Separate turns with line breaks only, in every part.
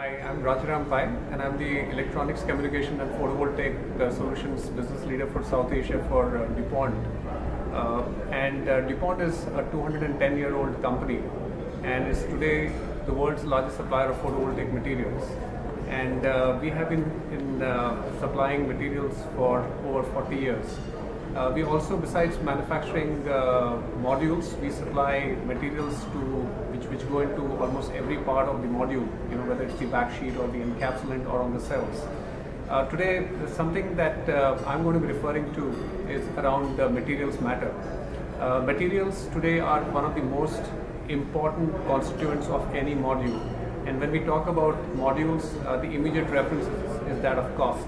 Hi, I'm Rajaram Pai and I'm the Electronics Communication and Photovoltaic uh, Solutions Business Leader for South Asia for uh, DuPont. Uh, and uh, DuPont is a 210 year old company and is today the world's largest supplier of photovoltaic materials. And uh, we have been in uh, supplying materials for over 40 years. Uh, we also, besides manufacturing uh, modules, we supply materials to which, which go into almost every part of the module, you know, whether it's the backsheet or the encapsulant or on the cells. Uh, today, something that uh, I'm going to be referring to is around materials matter. Uh, materials today are one of the most important constituents of any module. And when we talk about modules, uh, the immediate reference is, is that of cost.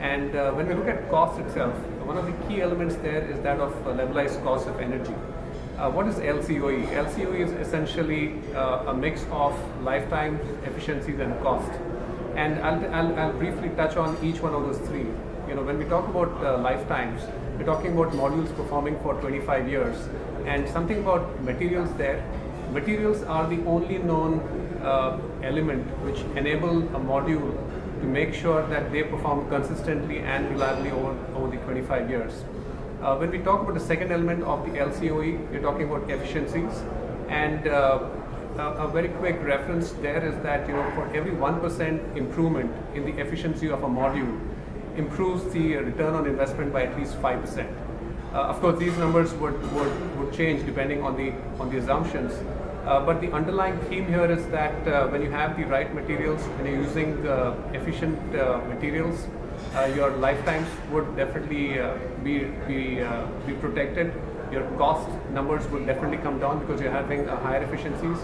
And when we look at cost itself, one of the key elements there is that of uh, levelized cost of energy. Uh, what is LCOE? LCOE is essentially uh, a mix of lifetime efficiencies and cost. And I'll, I'll, I'll, briefly touch on each one of those three. You know, when we talk about uh, lifetimes, we're talking about modules performing for 25 years. And something about materials there, materials are the only known uh, element which enable a module to make sure that they perform consistently and reliably over, over the 25 years. Uh, when we talk about the second element of the LCOE, we're talking about efficiencies. And uh, a, a, very quick reference there is that you know for every 1% improvement in the efficiency of a module improves the return on investment by at least 5%. Uh, of course, these numbers would, would, would change depending on the, on the assumptions. Uh, but the underlying theme here is that uh, when you have the right materials, when you're using uh, efficient uh, materials, uh, your lifetimes would definitely uh, be, be, be protected. Your cost numbers would definitely come down because you're having higher efficiencies.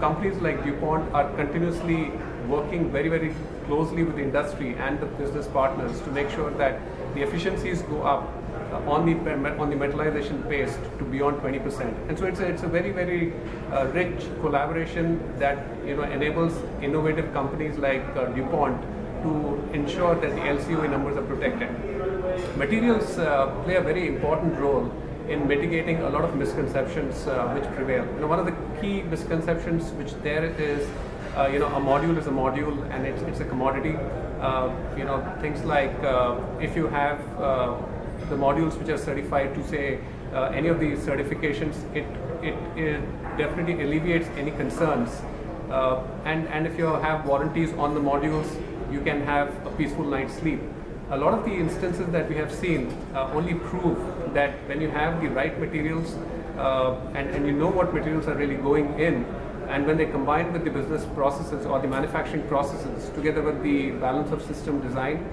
companies like DuPont are continuously working very, very closely with the industry and the business partners to make sure that the efficiencies go up uh, on the on the metallization paste to beyond 20%. And so it's a, it's a very very uh, rich collaboration that you know enables innovative companies like uh, DuPont to ensure that the LCOE numbers are protected. Materials uh, play a very important role in mitigating a lot of misconceptions uh, which prevail. You know, one of the key misconceptions which there is uh, you know, a module is a module and it's, it's a commodity. Uh, you know, things like uh, if you have uh, the modules which are certified to say uh, any of these certifications, it, it, it, definitely alleviates any concerns. Uh, and, and if you have warranties on the modules, you can have a peaceful night's sleep. A lot of the instances that we have seen only prove that when you have the right materials and, and you know what materials are really going in, and when they combine with the business processes or the manufacturing processes together with the balance of system design,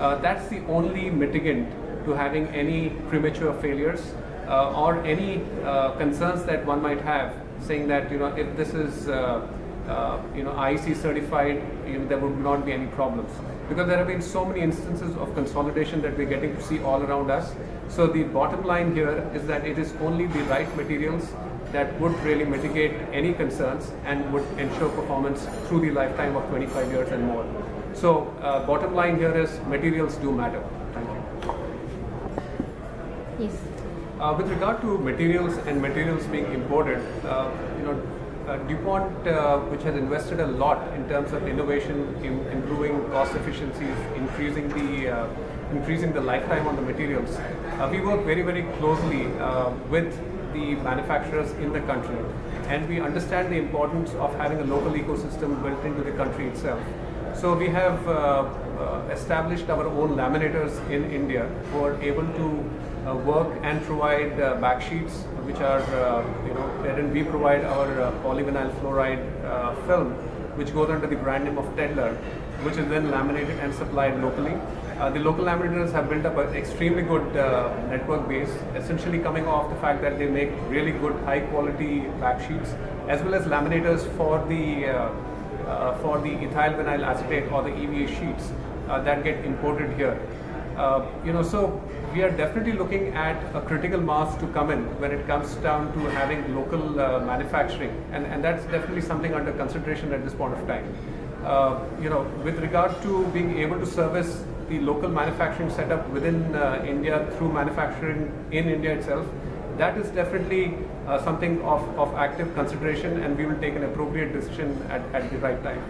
uh, that's the only mitigant to having any premature failures uh, or any uh, concerns that one might have, saying that you know if this is uh, uh, you know IEC certified, you know, there would not be any problems because there have been so many instances of consolidation that we're getting to see all around us. So the bottom line here is that it is only the right materials that would really mitigate any concerns and would ensure performance through the lifetime of 25 years and more. So uh, bottom line here is materials do matter.
Yes.
Uh, with regard to materials and materials being imported, uh, you know, uh, DuPont, uh, which has invested a lot in terms of innovation, in improving cost efficiencies, increasing the uh, increasing the lifetime on the materials. Uh, we work very, very closely with the manufacturers in the country. And we understand the importance of having a local ecosystem built into the country itself. So we have uh, uh, established our own laminators in India who are able to uh, work and provide uh, backsheets, which are, uh, you know, wherein we provide our uh, polyvinyl fluoride film, which goes under the brand name of Tedlar, which is then laminated and supplied locally. Uh, the local laminators have built up an extremely good uh, network base, essentially coming off the fact that they make really good high quality back sheets, as well as laminators for the uh, uh for the ethyl vinyl acetate or the EVA sheets uh, that get imported here. Uh, you know, so we are definitely looking at a critical mass to come in when it comes down to having local manufacturing, and, and that's definitely something under consideration at this point of time. you know, with regard to being able to service the local manufacturing setup within uh, India through manufacturing in India itself, that is definitely uh, something of, of active consideration and we will take an appropriate decision at, at the right time.